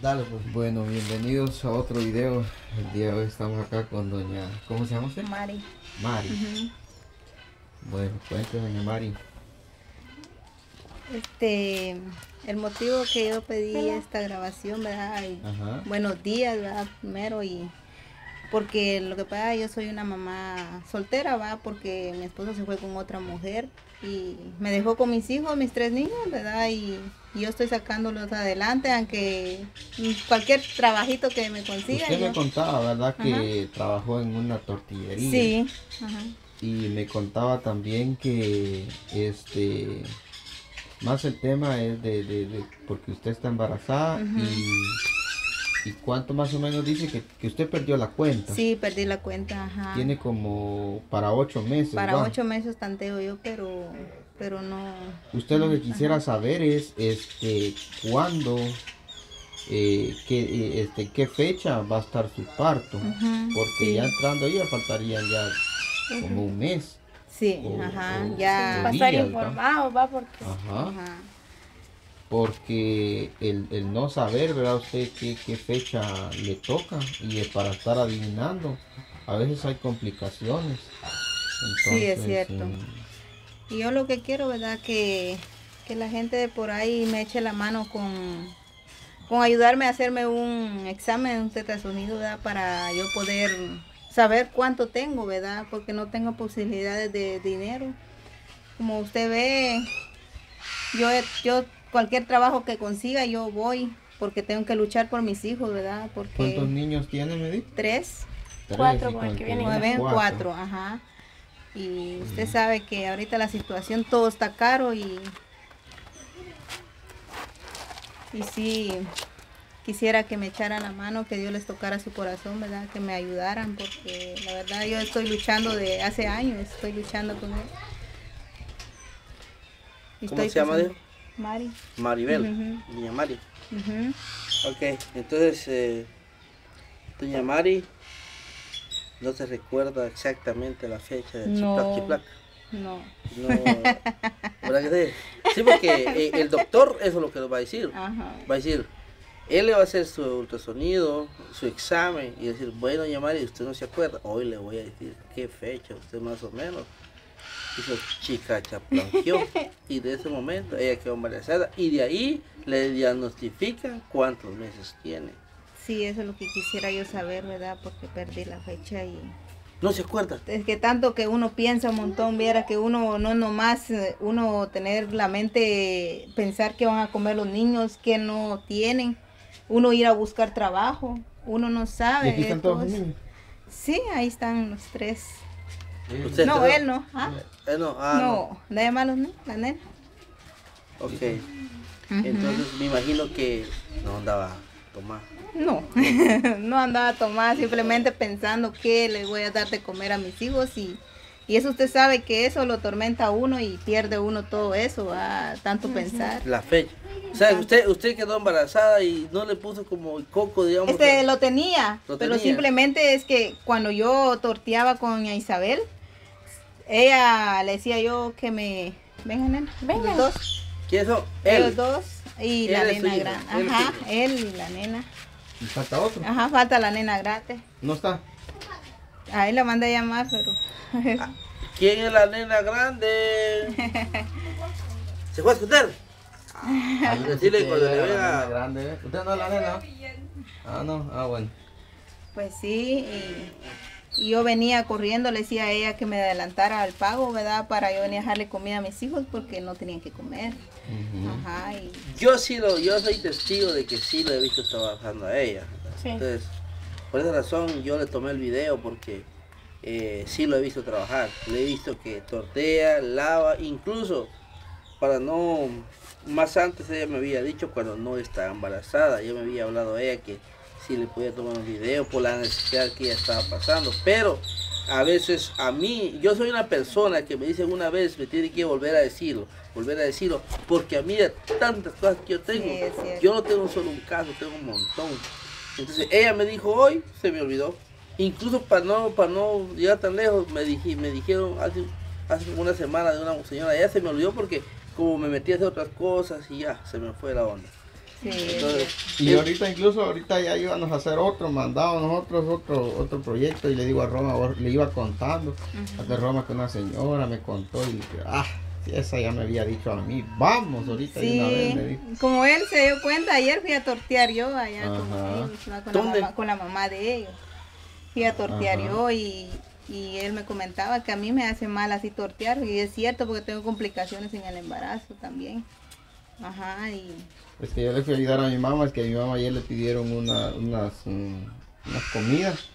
Dale, pues. Bueno, bienvenidos a otro video. El día de hoy estamos acá con doña... ¿Cómo se llama usted? Mari. Mari. Bueno, cuente doña Mari. Este, el motivo que yo pedí esta grabación, ¿verdad? Y Ajá. buenos días, ¿verdad? Primero y porque lo que pasa, yo soy una mamá soltera, va, porque mi esposo se fue con otra mujer y me dejó con mis hijos, mis tres niños, ¿verdad? Y, y yo estoy sacándolos adelante, aunque cualquier trabajito que me consiga. Usted me contaba, ¿verdad? Que trabajó en una tortillería. Sí, ajá. Y me contaba también que este más el tema es de, de- de- porque usted está embarazada y, y cuánto más o menos dice que, que usted perdió la cuenta. Sí, perdí la cuenta, ajá. Tiene como para ocho meses. Para ¿va? ocho meses tanteo yo, pero, pero no. Usted lo que quisiera saber es este cuándo, eh, qué, eh, este, qué fecha va a estar su parto. Porque sí. ya entrando ahí ya faltarían ya como un mes. Sí, o- ajá, o- ya. Va a estar informado, va, porque Ajá. Ajá. Porque el, el no saber, ¿verdad? Usted qué, qué fecha le toca y es para estar adivinando. A veces hay complicaciones. Sí, es cierto. eh, Y yo lo que quiero, ¿verdad? Que, que la gente de por ahí me eche la mano con, con ayudarme a hacerme un examen, un tetrasonido, ¿verdad? Para yo poder saber cuánto tengo, ¿verdad? Porque no tengo posibilidades de dinero. Como usted ve, yo, yo cualquier trabajo que consiga, yo voy, porque tengo que luchar por mis hijos, ¿verdad? Porque ¿Cuántos niños tiene, me tres, Cuatro con el que viene. nueve, cuatro, ajá. Y usted sabe que ahorita la situación todo está caro y y sí quisiera que me echaran la mano, que Dios les tocara su corazón, ¿verdad? Que me ayudaran porque la verdad yo estoy luchando de hace años, estoy luchando con él. Y ¿Cómo estoy se llama, dijo? Mari. Maribel. Ujú. Doña Mari. Ujú. Ok, entonces, eh, Doña Mari no se recuerda exactamente la fecha del No. chiplac. No. No, ¿verdad que sí? Sí, porque eh, el doctor eso es lo que nos va a decir. Ajá. Va a decir, él le va a hacer su ultrasonido, su examen y decir, bueno, doña Mari, usted no se acuerda. Hoy le voy a decir qué fecha usted más o menos hizo chica chaplanqueó. y de ese momento ella quedó embarazada y de ahí le diagnostifican cuántos meses tiene. Sí, eso es lo que quisiera yo saber, ¿verdad? Porque perdí la fecha y No se acuerda. es que tanto que uno piensa un montón, viera que uno no nomás eh, uno tener la mente pensar que van a comer los niños que no tienen, uno ir a buscar trabajo, uno no ¿Y sabe. aquí están todos todo los niños? Sí, ahí están los tres. ¿Usted No, él no. ¿ah? Eh, no, ah, no. no, nadie más los ne- la nena. Ok. Entonces me imagino que no andaba tomando. No, no andaba a tomar simplemente pensando que le voy a dar de comer a mis hijos y, y eso usted sabe que eso lo tormenta a uno y pierde uno todo eso, a tanto pensar. La fecha. O sea, usted, usted quedó embarazada y no le puso como el coco, digamos. Este que- lo tenía, Lo pero tenía. simplemente es que cuando yo torteaba con Isabel, ella le decía yo que me vengan, nena, Vengan. los dos, ¿Quién son? Él. dos y Él la nena grande, él ajá, él y la nena, ¿Y falta otro? ajá, falta la nena grande, ¿No está? ahí la mandé a llamar, pero ¿Quién es la nena grande? ¿Se fue a esconder? decirle Usted cuando le vea- grande, ¿eh? ¿Usted no es la nena? Ah, no. Ah, bueno. Pues sí, y, y yo venía corriendo, le decía a ella que me adelantara al pago, ¿verdad? Para yo venir a dejarle comida a mis hijos porque no tenían que comer. Ajá, y Yo sí lo, yo soy testigo de que sí lo he visto trabajando a ella. Sí. Entonces, por esa razón yo le tomé el video porque eh, sí lo he visto trabajar. Le he visto que tortea, lava, incluso para no, más antes ella me había dicho cuando no estaba embarazada, yo me había hablado a ella que sí le podía tomar un video por la necesidad que ella estaba pasando, pero a veces a mí, yo soy una persona que me dicen una vez, me tiene que volver a decirlo, volver a decirlo, porque a mí de tantas cosas que yo tengo, Sí, yo no tengo solo un caso, tengo un montón. Entonces ella me dijo hoy, se me olvidó. Incluso para no, para no llegar tan lejos, me, dije, me dijeron hace, hace una semana de una señora, ya se me olvidó porque como me metí a hacer otras cosas y ya, se me fue la onda. Sí, Entonces, Y ahorita incluso ahorita ya íbamos a hacer otro mandado nosotros otro otro proyecto y le digo a Roma le iba contando hasta Roma que una señora me contó y dije, ah esa ya me había dicho a mí vamos ahorita de una vez me Sí, dijo como él se dio cuenta, ayer fui a tortear yo allá con ¿va? con, la mamá, con la mamá de ellos. Fui a tortear Ajá. yo y, y él me comentaba que a mí me hace mal así tortear y es cierto porque tengo complicaciones en el embarazo también. Ajá, y es que yo le fui a ayudar a mi mamá es que a mi mamá ayer le pidieron una, unas unas comidas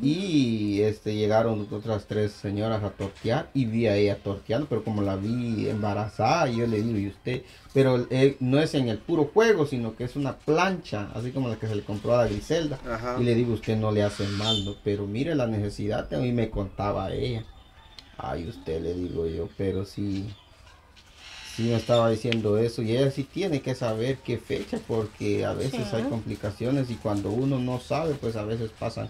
y este llegaron otras tres señoras a tortear y vi a ella torteando, pero como la vi embarazada, yo le digo, ¿y usted? Pero eh, no es en el puro juego, sino que es una plancha, así como la que se le compró a la Griselda. Ajá. Y le digo, usted no le hace mal, ¿no? pero mire la necesidad, a mí me contaba ella. Ay, usted le digo yo, pero sí, sí me estaba diciendo eso y ella sí tiene que saber qué fecha porque a veces hay complicaciones y cuando uno no sabe, pues a veces pasan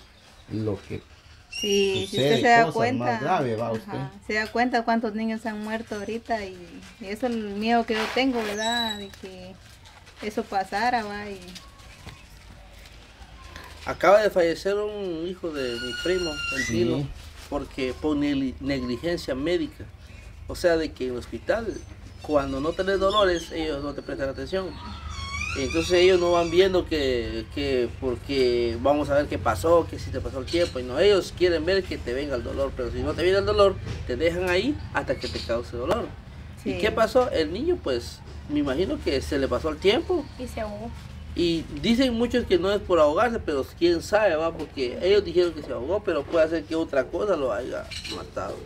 lo que sí, si Sucede usted se da cosas cuenta, más graves, ¿va ajá, usted? se da cuenta cuántos niños han muerto ahorita y, y eso es el miedo que yo tengo, ¿verdad? De que eso pasara, va, y Acaba de fallecer un hijo de mi primo, el Sí. Porque por negli- negligencia médica. O sea, de que en el hospital, cuando no tenés dolores, ellos no te prestan atención. Entonces ellos no van viendo que, que porque vamos a ver qué pasó, que si te pasó el tiempo. Y no, ellos quieren ver que te venga el dolor. Pero si no te viene el dolor, te dejan ahí hasta que te cause dolor. ¿Y qué pasó? El niño, pues, me imagino que se le pasó el tiempo. Y se ahogó. Y dicen muchos que no es por ahogarse, pero quién sabe, va, porque ellos dijeron que se ahogó, pero puede ser que otra cosa lo haya matado.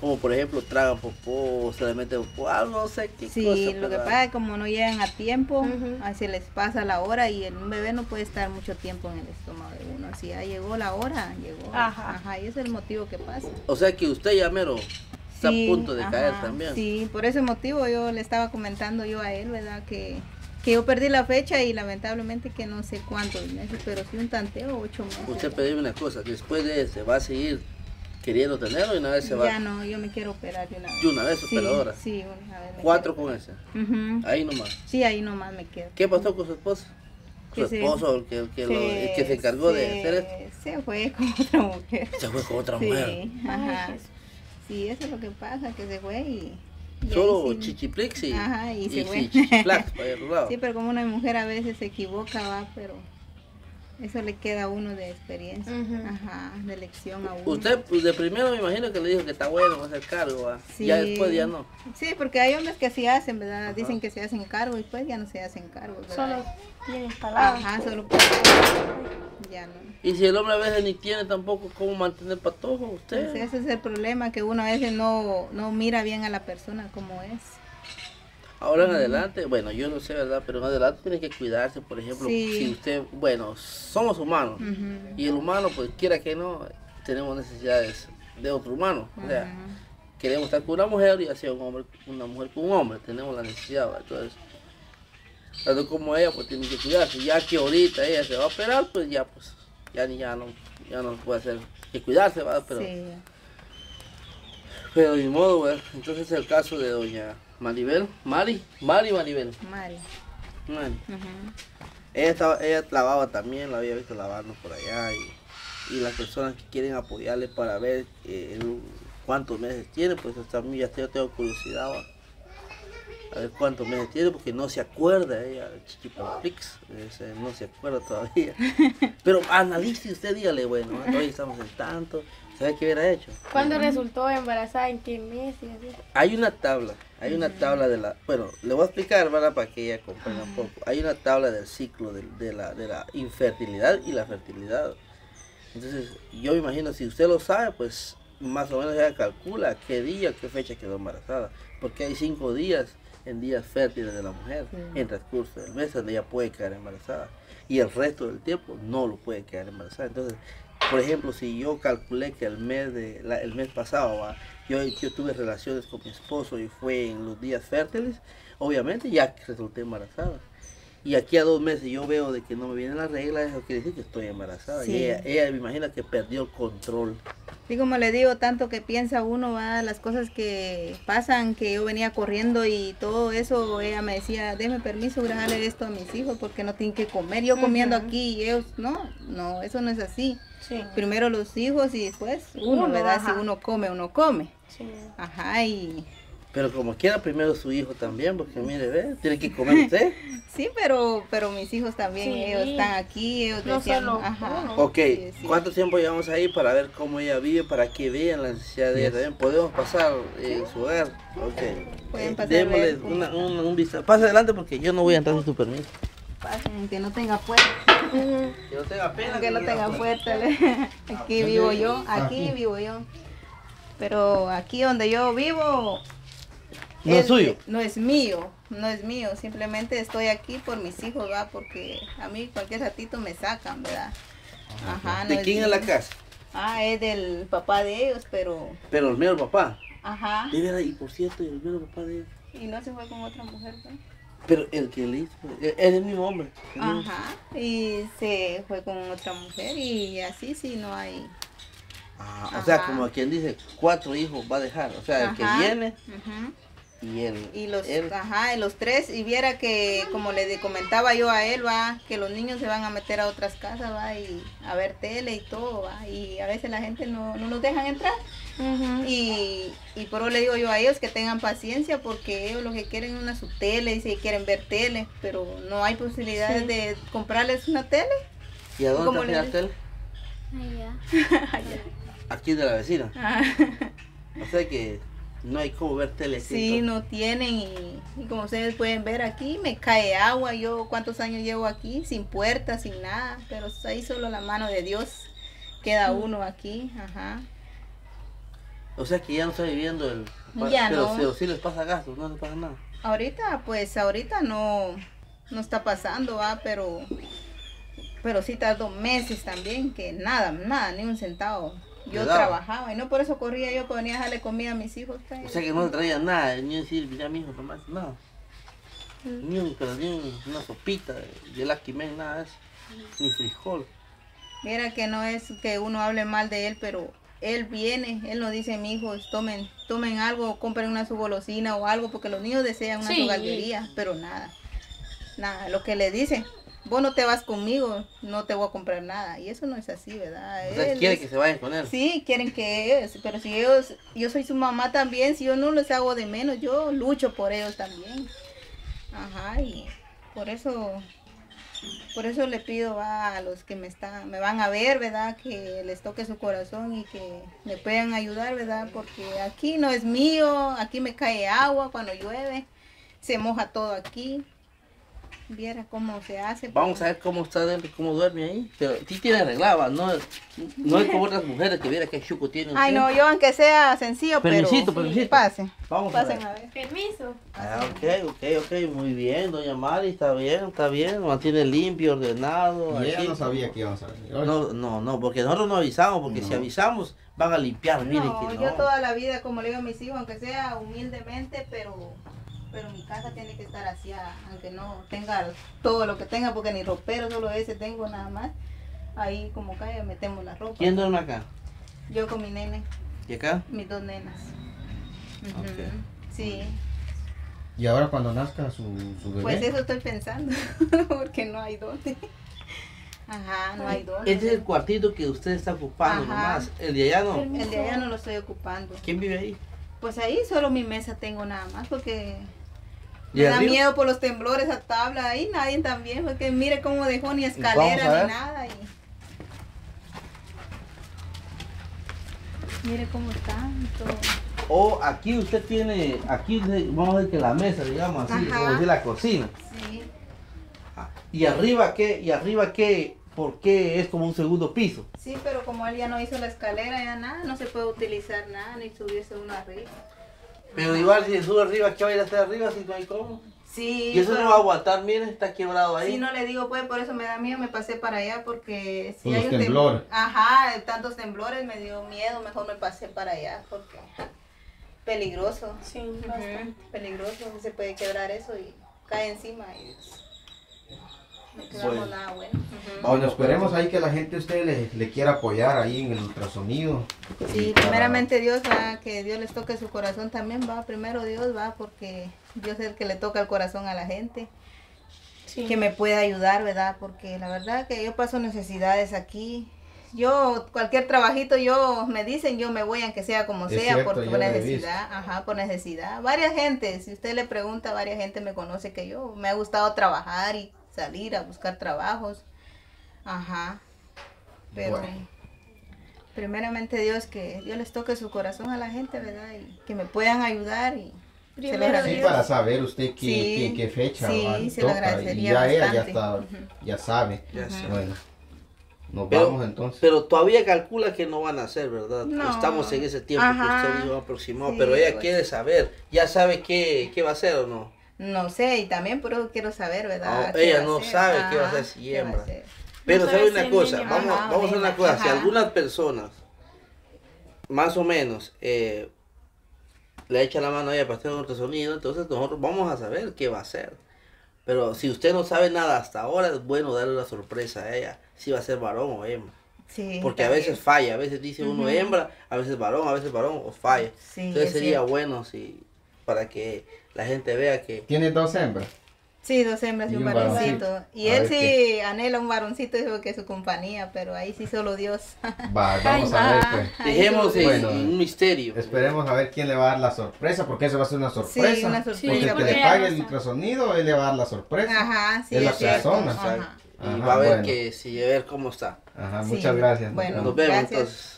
Como por ejemplo, tragan popó, se le mete popó, algo, no sé qué Sí, cosa. lo que pasa es que como no llegan a tiempo, Ujú. así les pasa la hora y el un bebé no puede estar mucho tiempo en el estómago de uno. Si ya llegó la hora, llegó. Ajá. y ese es el motivo que pasa. O sea que usted ya mero está Sí, a punto de ajá, caer también. Sí, por ese motivo yo le estaba comentando yo a él, ¿verdad? Que, que yo perdí la fecha y lamentablemente que no sé cuántos meses, pero sí un tanteo, ocho meses. Usted pedir una cosa, después de este, va a seguir queriendo tenerlo y una vez se va. Ya no, yo me quiero operar de una vez. De una vez, operadora. Sí, una vez. Cuatro con ese. operar. Ujú. Ahí nomás. Sí, ahí nomás me quedo. ¿Qué pasó con su esposo? Su Que se- esposo, el que, el que, lo- el que se encargó de se- hacer esto. Se fue con otra mujer. Se fue con otra Sí, mujer. ajá. Sí, eso es lo que pasa, que se fue y... y Solo sí- chichiplix y, Ajá, y se fue. sí, chichiplax para el lado. Sí, pero como una mujer a veces se equivoca, va, pero eso le queda a uno de experiencia, Ujú. ajá, de lección a uno. Usted pues, de primero me imagino que le dijo que está bueno hacer cargo. Sí. ya después ya no. Sí, porque hay hombres que así hacen, ¿verdad? Dicen que se hacen cargo y después ya no se hacen cargo, ¿verdad? Solo tienen palabras. Ajá, solo por... Ya no. Y si el hombre a veces ni tiene tampoco cómo mantener patojo, usted. Entonces, ese es el problema, que uno a veces no, no mira bien a la persona como es. Ahora en adelante, bueno, yo no sé, ¿verdad? Pero en adelante tiene que cuidarse, por ejemplo, Sí. si usted, bueno, somos humanos. Y el humano, pues quiera que no, tenemos necesidades de otro humano. O sea, queremos estar con una mujer y así un hombre, una mujer con un hombre, tenemos la necesidad, ¿va? Entonces, tanto como ella, pues tiene que cuidarse. Ya que ahorita ella se va a operar, pues ya, pues, ya ni ya no, ya no puede hacer que cuidarse, ¿va? Pero, Sí. pero ni modo, ¿verdad? Entonces es el caso de doña Maribel, Mari, Mari Maribel, Mari. Mari. Ella estaba, ella lavaba también, la había visto lavando por allá y, y las personas que quieren apoyarle para ver eh, cuántos meses tiene, pues hasta mí ya yo tengo curiosidad ¿va? a ver cuántos meses tiene porque no se acuerda ella, Chichipaplix, ese, no se acuerda todavía. Pero analice usted, dígale, bueno, hoy estamos en tanto, ¿sabe qué hubiera hecho? ¿Cuándo resultó embarazada? ¿En qué mes? Hay una tabla, hay una tabla de la, bueno, le voy a explicar, ¿verdad? Para que ella comprenda un poco. Hay una tabla del ciclo de, de la, de la infertilidad y la fertilidad. Entonces, yo me imagino, si usted lo sabe, pues más o menos ella calcula qué día, qué fecha quedó embarazada. Porque hay cinco días en días fértiles de la mujer, Sí. en transcurso del mes, donde ella puede quedar embarazada. Y el resto del tiempo no lo puede quedar embarazada. Entonces, por ejemplo, si yo calculé que el mes de la- el mes pasado ¿va? yo, yo tuve relaciones con mi esposo y fue en los días fértiles, obviamente ya resulté embarazada. Y aquí a dos meses yo veo de que no me viene la regla, eso quiere decir que estoy embarazada. Sí. Y ella, ella me imagina que perdió el control Sí, como le digo, tanto que piensa uno, va, las cosas que pasan, que yo venía corriendo y todo eso, ella me decía, déme permiso, grabarle esto a mis hijos porque no tienen que comer. Yo comiendo aquí y ellos, no, no, eso no es así. Sí. Primero los hijos y después uno, Uno, ¿verdad? ajá. Si uno come, uno come. Sí. Ajá, y Pero como quiera, primero su hijo también, porque mire, ve, tiene que comer usted. sí, pero, pero mis hijos también, Sí. ellos están aquí, ellos No decían, solo ajá. uno. Ok, Sí, sí. ¿cuánto tiempo llevamos ahí para ver cómo ella vive, para que vean la necesidad de ella también? ¿Podemos pasar eh, en su hogar? Ok. Pueden Eh, pasar démosle ver. una, un, un vistazo. Pasa adelante porque yo no voy a entrar sin tu permiso. Pasen, que no tenga puerta. Que no tenga pena. que no tenga puerta. Aquí Ah, vivo yo, aquí aquí. vivo yo. Pero aquí donde yo vivo No es suyo. No es mío, no es mío. Simplemente estoy aquí por mis hijos, ¿verdad? Porque a mí cualquier ratito me sacan, ¿verdad? Ajá. no ¿De quién es la casa? Ah, es del papá de ellos, pero... Pero el mío, el papá. Ajá. De veras, y por cierto, el mío, el papá de ella. Y no se fue con otra mujer, ¿verdad? Pero el que le hizo, él es el mismo hombre. el mismo. Ajá. Y se fue con otra mujer y así sí no hay... Ah, o sea, como quien dice, cuatro hijos va a dejar. O sea, el que viene y él. Y los, él- ajá, y los tres, y viera que, como le comentaba yo a él, va, que los niños se van a meter a otras casas, va, y a ver tele y todo, va, y a veces la gente no, no nos dejan entrar. Y, y por eso le digo yo a ellos que tengan paciencia, porque ellos lo que quieren es una su tele, y si quieren ver tele, pero no hay posibilidades Sí. de comprarles una tele. ¿Y a dónde ¿Cómo está la tele? Ay, ya. Aquí de la vecina. Ah, O sea que no hay como ver tele. Sí, no tienen y, y como ustedes pueden ver aquí me cae agua, yo cuántos años llevo aquí sin puerta, sin nada, pero ahí solo la mano de Dios queda uno aquí, ajá. O sea que ya no está viviendo el. Ya pero, no. pero sí les pasa gastos, no les pasa nada. Ahorita pues ahorita no no está pasando, va, pero pero sí tardó meses también que nada, nada, ni un centavo. Yo trabajaba y no por eso corría yo, venía a dejarle comida a mis hijos. pues. O sea que no le traía nada, ni decir, mira mi hijo, nomás, nada. Mm. Ni, un, pero ni un- una sopita de, Lucky Man, nada de eso. Ni frijol. Mira que no es que uno hable mal de él, pero él viene, él nos dice, mi hijos, tomen, tomen algo, compren una su golosina o algo, porque los niños desean una Sí. su pero nada, nada, lo que le dice, vos no te vas conmigo, no te voy a comprar nada, y eso no es así, ¿verdad? O sea, Él quiere es- que se vayan con él. Sí, quieren que ellos, pero si ellos, yo soy su mamá también, si yo no les hago de menos, yo lucho por ellos también. Ajá, y por eso, por eso le pido a los que me están, me van a ver, ¿verdad? Que les toque su corazón y que me puedan ayudar, ¿verdad? Porque aquí no es mío, aquí me cae agua cuando llueve, se moja todo aquí. Viera cómo se hace. Vamos a ver cómo está dentro, cómo duerme ahí. Pero sí tiene arreglada, no, no es como otras mujeres que viera que chuco tiene. Ay, no, yo aunque sea sencillo, Permisito, pero permisito. pase. Vamos a Pasen ver. a ver. Permiso. Ah, ok, ok, ok, muy bien, doña Mari, está bien, está bien, mantiene limpio, ordenado. Y ella no sabía que íbamos a venir. hoy. No, no, no, porque nosotros no avisamos, porque si No. avisamos van a limpiar, miren No, que no. yo toda la vida, como le digo a mis hijos, aunque sea humildemente, pero pero mi casa tiene que estar así, aunque no tenga todo lo que tenga, porque ni ropero, solo ese tengo nada más. Ahí como cae, metemos la ropa. ¿Quién duerme acá? Yo con mi nene, ¿Y acá? mis dos nenas. Ujú, Ok. Sí, Y ahora cuando nazca su, su bebé. pues eso estoy pensando, porque no hay dónde. Ajá, no hay dónde. Este es el cuartito que usted está ocupando Ajá. nomás. El de allá no. El de allá no lo estoy ocupando. ¿Quién vive ahí? Pues ahí solo mi mesa tengo nada más, porque ¿Y Me da arriba? miedo por los temblores a tabla ahí, nadie también, porque mire cómo dejó ni escalera ni nada. Y... Mire cómo está todo. O aquí usted tiene, aquí vamos a ver que la mesa, digamos así, Ajá. como decir la cocina. Sí, Ah, ¿Y arriba qué? ¿Y arriba qué? ¿Por qué es como un segundo piso? sí, pero como él ya no hizo la escalera, ya nada, no se puede utilizar nada, ni subirse uno arriba. Pero igual si se sube arriba, ¿qué va a ir a hacer arriba si no hay cómo? Sí, Y eso pero- no va a aguantar, miren, está quebrado ahí. Sí, no le digo, pues por eso me da miedo, me pasé para allá, porque si Por los hay un tem- temblores. Ajá, tantos temblores me dio miedo, mejor me pasé para allá, porque peligroso. Sí, bastante. Peligroso, se puede quebrar eso y cae encima. Y... Bueno. nada bueno. Bueno, esperemos ahí que la gente a usted le, le quiera apoyar ahí en el ultrasonido. Sí, para- primeramente Dios va, que Dios les toque su corazón también va, primero Dios va, porque Dios es el que le toca el corazón a la gente, Sí. que me pueda ayudar, ¿verdad? Porque la verdad que yo paso necesidades aquí. Yo, cualquier trabajito, yo me dicen, yo me voy aunque sea como Es sea, cierto, por he necesidad, ajá, por necesidad. Varias gente, si usted le pregunta, varias gente me conoce que yo, me ha gustado trabajar y salir a buscar trabajos, ajá, pero Bueno. primeramente Dios, que Dios les toque su corazón a la gente, ¿verdad? Y que me puedan ayudar y Primero Sí, para saber usted qué, Sí, qué, qué fecha sí, va, se lo toca, agradecería y ya ella ya está, ya sabe. Bueno, nos Pero- vamos entonces. Pero todavía calcula que no van a hacer, ¿verdad? No. Estamos en ese tiempo Ajá. que usted dijo aproximado, Sí, pero ella pues. quiere saber, ya sabe qué, qué va a hacer o no. No sé, y también por eso quiero saber, ¿verdad? Ah, ¿Qué ella no hacer? sabe qué va a hacer si hembra. Pero No sabe una cosa, niño. vamos, Ajá, vamos a hacer una cosa, si algunas personas, más o menos, eh, le echan la mano a ella para hacer un ultrasonido, entonces nosotros vamos a saber qué va a hacer. Pero si usted no sabe nada hasta ahora, es bueno darle la sorpresa a ella, si va a ser varón o hembra. Sí, Porque a veces falla, a veces dice uno hembra, a veces varón, a veces varón o falla. Sí, Entonces es sería cierto. bueno si para que la gente vea que ¿Tiene dos hembras? Sí, dos hembras y Y un un varoncito. varoncito. Y A él sí anhela un varoncito, dijo que es su compañía, pero ahí sí solo Dios. Va, vamos a ver pues. Ay, dejemos sí. en- Bueno, en un misterio. Esperemos a ver quién le va a dar la sorpresa, porque eso va a ser una sorpresa. Sí, una Porque sorpresa. el que porque le pague el ultrasonido, él le va a dar la sorpresa. Ajá, sí, Es la cierto. persona. Ajá. Y Ajá, va a ver bueno. que si a ver cómo está. Ajá, Sí, muchas gracias. bueno. Nos vemos Gracias. entonces.